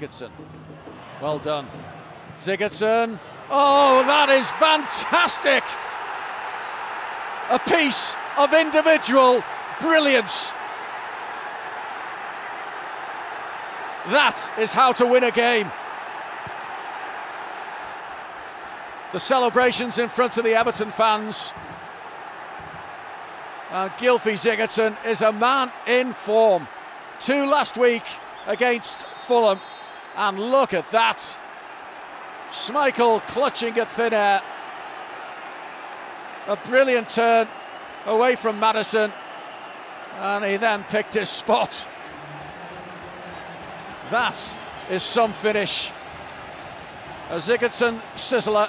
Sigurdsson. Well done. Sigurdsson. Oh, that is fantastic! A piece of individual brilliance. That is how to win a game. The celebrations in front of the Everton fans. And Gylfi Sigurdsson is a man in form. Two last week against Fulham. And look at that. Schmeichel clutching at thin air. A brilliant turn away from Maddison. And he then picked his spot. That is some finish. A Sigurdsson sizzler